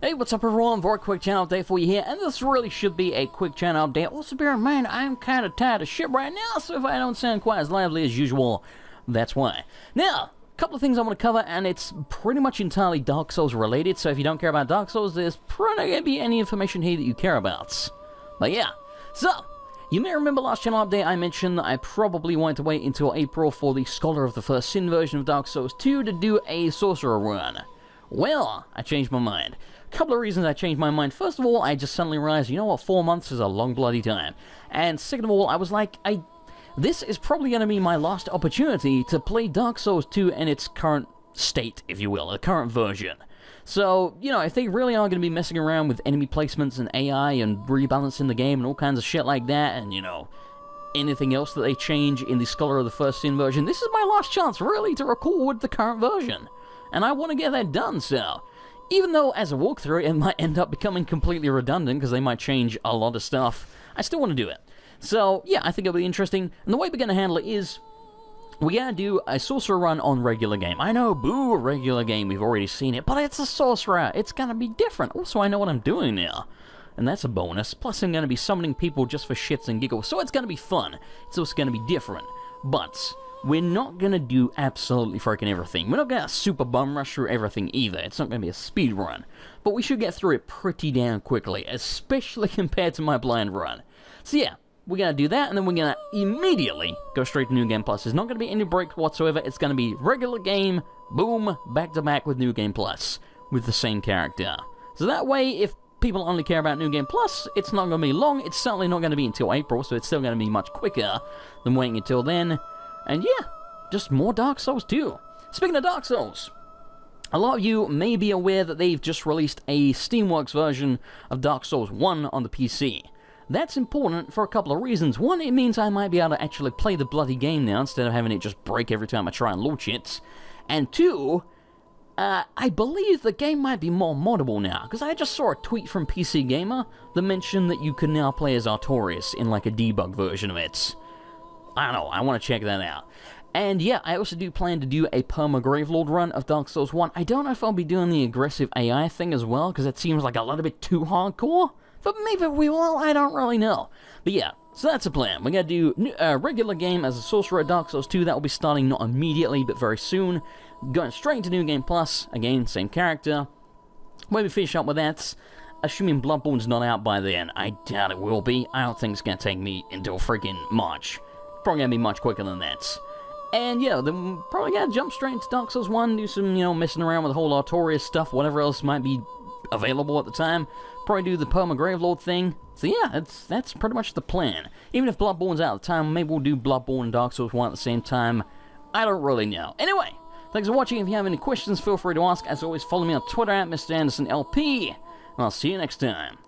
Hey, what's up everyone? Very quick channel update for you here, and this really should be a quick channel update. Also bear in mind, I'm kind of tired of shit right now, so if I don't sound quite as lively as usual, that's why. Now, a couple of things I want to cover, and it's pretty much entirely Dark Souls related, so if you don't care about Dark Souls, there's probably not going to be any information here that you care about. But yeah, so, you may remember last channel update I mentioned that I probably wanted to wait until April for the Scholar of the First Sin version of Dark Souls 2 to do a Sorcerer run. Well, I changed my mind. A couple of reasons I changed my mind. First of all, I just suddenly realized, you know what, four months is a long bloody time. And second of all, I was like, I... This is probably going to be my last opportunity to play Dark Souls 2 in its current state, if you will, the current version. So, you know, if they really are going to be messing around with enemy placements and AI and rebalancing the game and all kinds of shit like that, and, you know, anything else that they change in the Scholar of the First Sin version, this is my last chance, really, to record the current version and I want to get that done, so... Even though, as a walkthrough, it might end up becoming completely redundant, because they might change a lot of stuff, I still want to do it. So, yeah, I think it'll be interesting, and the way we're going to handle it is... We gotta do a sorcerer run on regular game. I know, boo, regular game, we've already seen it, but it's a sorcerer. It's gonna be different. Also, I know what I'm doing now. And that's a bonus. Plus, I'm gonna be summoning people just for shits and giggles, so it's gonna be fun. It's also gonna be different. But, we're not going to do absolutely freaking everything. We're not going to super bum rush through everything either. It's not going to be a speed run. But we should get through it pretty damn quickly, especially compared to my blind run. So yeah, we're going to do that, and then we're going to immediately go straight to New Game Plus. There's not going to be any break whatsoever. It's going to be regular game, boom, back to back with New Game Plus, with the same character. So that way, if people only care about New Game Plus, it's not going to be long. It's certainly not going to be until April, so it's still going to be much quicker than waiting until then. And yeah, just more Dark Souls too. Speaking of Dark Souls, a lot of you may be aware that they've just released a Steamworks version of Dark Souls 1 on the PC. That's important for a couple of reasons. One, it means I might be able to actually play the bloody game now instead of having it just break every time I try and launch it. And two, uh, I believe the game might be more moddable now, because I just saw a tweet from PC Gamer that mentioned that you can now play as Artorias in like a debug version of it. I don't know, I want to check that out. And yeah, I also do plan to do a Perma Gravelord run of Dark Souls 1. I don't know if I'll be doing the aggressive AI thing as well, because it seems like a little bit too hardcore. But maybe we will, I don't really know. But yeah, so that's the plan. We're going to do a uh, regular game as a Sorcerer Dark Souls 2. That will be starting not immediately, but very soon. Going straight into New Game Plus. Again, same character. We finish up with that, assuming Bloodborne's not out by then, I doubt it will be. I don't think it's going to take me until freaking March probably gonna be much quicker than that. And yeah, then probably gotta jump straight into Dark Souls 1, do some, you know, messing around with the whole Artorias stuff, whatever else might be available at the time. Probably do the Perma Gravelord thing. So yeah, that's that's pretty much the plan. Even if Bloodborne's out the time, maybe we'll do Bloodborne and Dark Souls 1 at the same time. I don't really know. Anyway, thanks for watching. If you have any questions, feel free to ask. As always, follow me on Twitter at Mr. Anderson LP. And I'll see you next time.